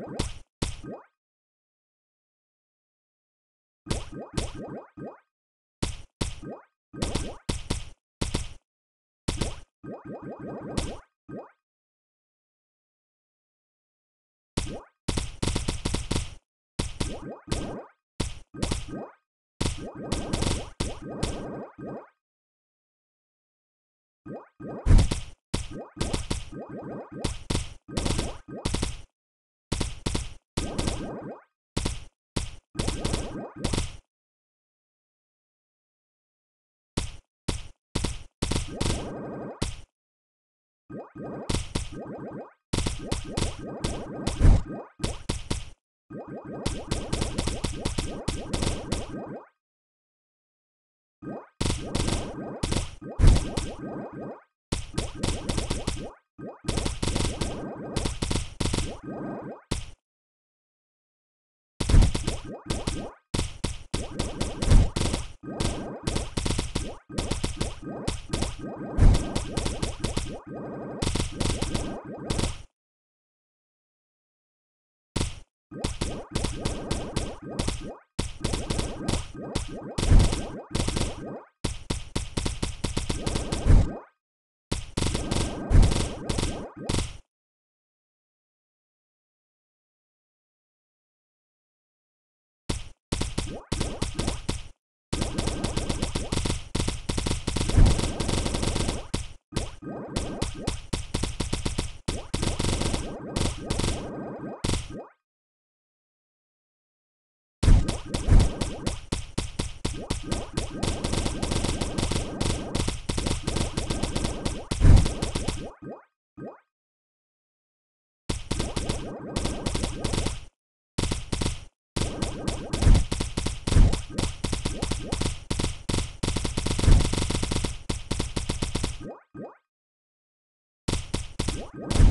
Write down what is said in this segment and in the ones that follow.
What? What? You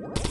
you